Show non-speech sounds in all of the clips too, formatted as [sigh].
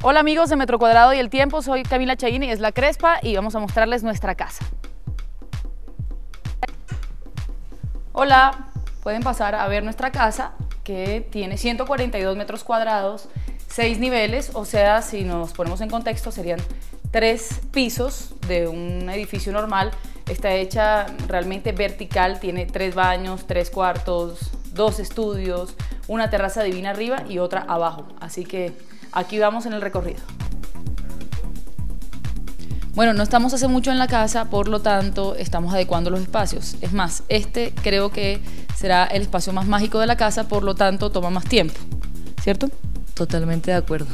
Hola amigos de Metro Cuadrado y El Tiempo, soy Camila Chaini y es La Crespa y vamos a mostrarles nuestra casa. Hola, pueden pasar a ver nuestra casa que tiene 142 metros cuadrados, 6 niveles, o sea, si nos ponemos en contexto serían 3 pisos de un edificio normal. Está hecha realmente vertical, tiene 3 baños, 3 cuartos, 2 estudios, una terraza divina arriba y otra abajo. Así que aquí vamos en el recorrido. Bueno, no estamos hace mucho en la casa, por lo tanto estamos adecuando los espacios. Es más, este creo que será el espacio más mágico de la casa, por lo tanto toma más tiempo, ¿cierto? Totalmente de acuerdo.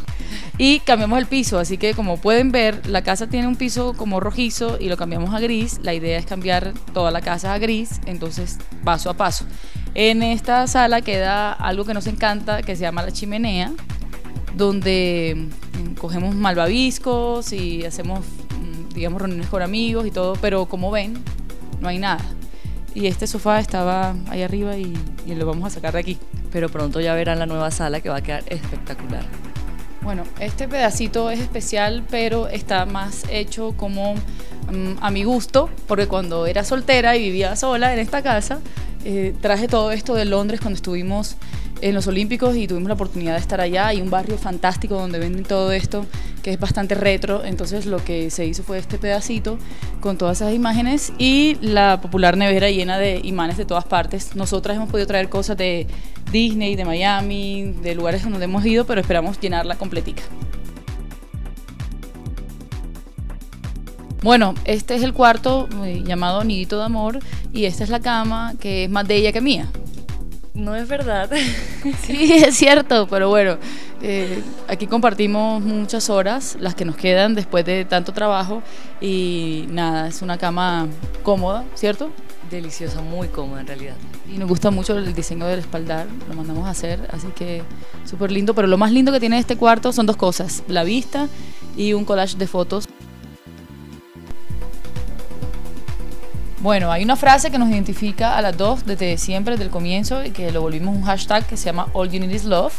Y cambiamos el piso, así que como pueden ver, la casa tiene un piso como rojizo y lo cambiamos a gris. La idea es cambiar toda la casa a gris, entonces paso a paso. En esta sala queda algo que nos encanta, que se llama la chimenea, donde mm, cogemos malvaviscos y hacemos, mm, digamos, reuniones con amigos y todo, pero como ven, no hay nada. Y este sofá estaba ahí arriba y, y lo vamos a sacar de aquí. Pero pronto ya verán la nueva sala que va a quedar espectacular. Bueno, este pedacito es especial, pero está más hecho como mm, a mi gusto, porque cuando era soltera y vivía sola en esta casa, eh, traje todo esto de Londres cuando estuvimos en los Olímpicos y tuvimos la oportunidad de estar allá. Hay un barrio fantástico donde venden todo esto, que es bastante retro. Entonces lo que se hizo fue este pedacito con todas esas imágenes y la popular nevera llena de imanes de todas partes. Nosotras hemos podido traer cosas de Disney, de Miami, de lugares donde hemos ido, pero esperamos llenarla completica. Bueno, este es el cuarto eh, llamado Nidito de Amor y esta es la cama que es más de ella que mía. No es verdad. [laughs] Sí, es cierto, pero bueno, eh, aquí compartimos muchas horas, las que nos quedan después de tanto trabajo y nada, es una cama cómoda, ¿cierto? Deliciosa, muy cómoda en realidad. Y nos gusta mucho el diseño del espaldar, lo mandamos a hacer, así que súper lindo, pero lo más lindo que tiene este cuarto son dos cosas, la vista y un collage de fotos. Bueno, hay una frase que nos identifica a las dos desde siempre, desde el comienzo, y que lo volvimos un hashtag que se llama All You Need Is Love.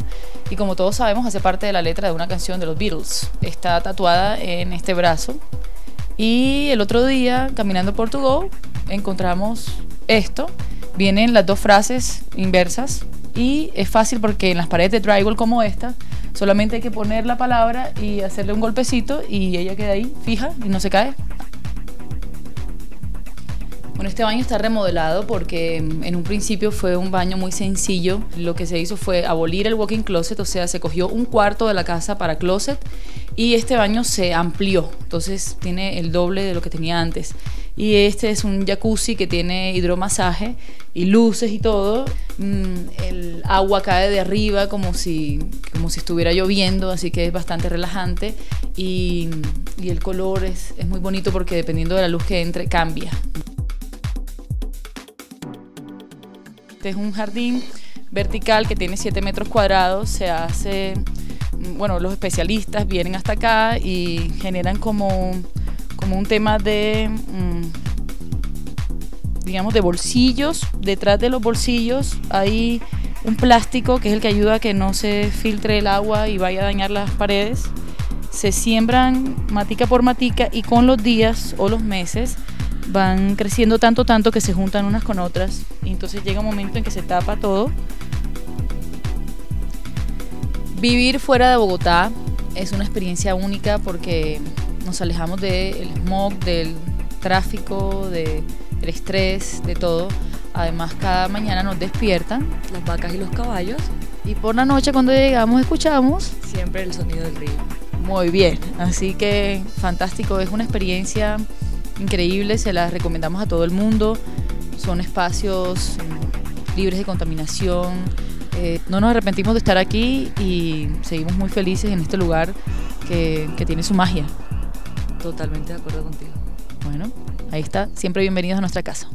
Y como todos sabemos, hace parte de la letra de una canción de los Beatles. Está tatuada en este brazo. Y el otro día, caminando por To Go, encontramos esto. Vienen las dos frases inversas. Y es fácil porque en las paredes de drywall como esta, solamente hay que poner la palabra y hacerle un golpecito y ella queda ahí fija y no se cae. Bueno, este baño está remodelado porque mm, en un principio fue un baño muy sencillo. Lo que se hizo fue abolir el walk-in closet, o sea, se cogió un cuarto de la casa para closet y este baño se amplió, entonces tiene el doble de lo que tenía antes. Y este es un jacuzzi que tiene hidromasaje y luces y todo. Mm, el agua cae de arriba como si, como si estuviera lloviendo, así que es bastante relajante. Y, y el color es, es muy bonito porque dependiendo de la luz que entre cambia. Este es un jardín vertical que tiene 7 metros cuadrados. Se hace, bueno, los especialistas vienen hasta acá y generan como, como un tema de, mm, digamos, de bolsillos. Detrás de los bolsillos hay un plástico que es el que ayuda a que no se filtre el agua y vaya a dañar las paredes. Se siembran matica por matica y con los días o los meses van creciendo tanto, tanto que se juntan unas con otras y entonces llega un momento en que se tapa todo. Vivir fuera de Bogotá es una experiencia única porque nos alejamos del smog, del tráfico, del estrés, de todo. Además, cada mañana nos despiertan las vacas y los caballos. Y por la noche cuando llegamos escuchamos siempre el sonido del río. Muy bien, así que fantástico, es una experiencia increíble, se las recomendamos a todo el mundo. Son espacios mm, libres de contaminación. Eh, no nos arrepentimos de estar aquí y seguimos muy felices en este lugar que, que tiene su magia. Totalmente de acuerdo contigo. Bueno, ahí está. Siempre bienvenidos a nuestra casa.